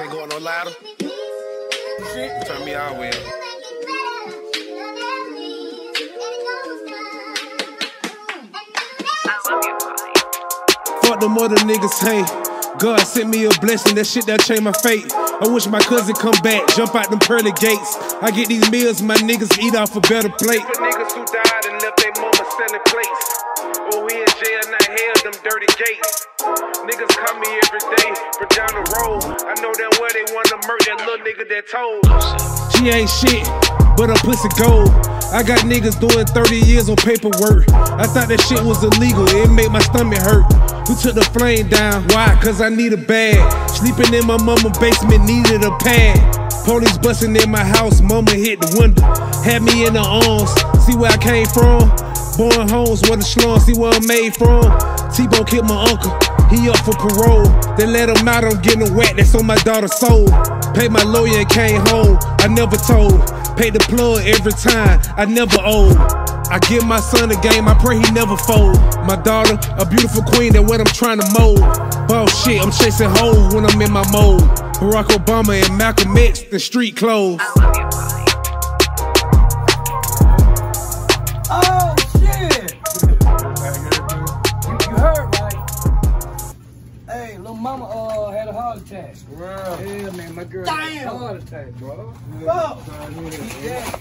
no ladder. Turn me all the way up. Fuck them other niggas, hey. God sent me a blessing, that shit that changed my fate. I wish my cousin come back, jump out them pearly gates. I get these meals, my niggas eat off a better plate. For niggas who died and left their mama selling plates. Oh, we in jail, not hell, them dirty gates. Niggas call me every day from down the road. I know that that little nigga that told. She ain't shit, but her pussy gold. I got niggas doing 30 years on paperwork. I thought that shit was illegal, it made my stomach hurt. We took the flame down, why? Cause I need a bag. Sleeping in my mama basement, needed a pad. Police busting in my house, mama hit the window. Had me in the arms, see where I came from? Born homes, where the slum, see where I'm made from? T-Bone killed my uncle, he up for parole. They let him out, I'm getting wet, that's on my daughter's soul. Paid my lawyer and came home, I never told. Pay the plug every time, I never owe. I give my son a game, I pray he never fold. My daughter, a beautiful queen, that what I'm trying to mold. Oh shit, I'm chasing hoes when I'm in my mode. Barack Obama and Malcolm X, the street clothes. Hey, little mama uh had a heart attack. Yeah, man, my girl had a heart attack, bro. Oh. Yeah.